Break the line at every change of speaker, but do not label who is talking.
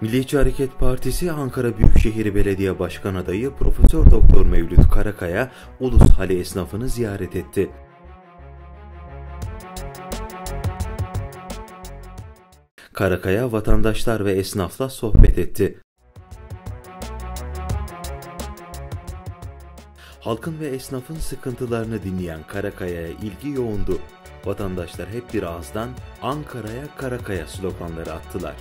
Milliyetçi Hareket Partisi Ankara Büyükşehir Belediye Başkan adayı Profesör Doktor Mevlüt Karakaya Ulus Hali esnafını ziyaret etti. Karakaya vatandaşlar ve esnafla sohbet etti. Halkın ve esnafın sıkıntılarını dinleyen Karakaya'ya ilgi yoğundu. Vatandaşlar hep bir ağızdan Ankara'ya Karakaya sloganları attılar.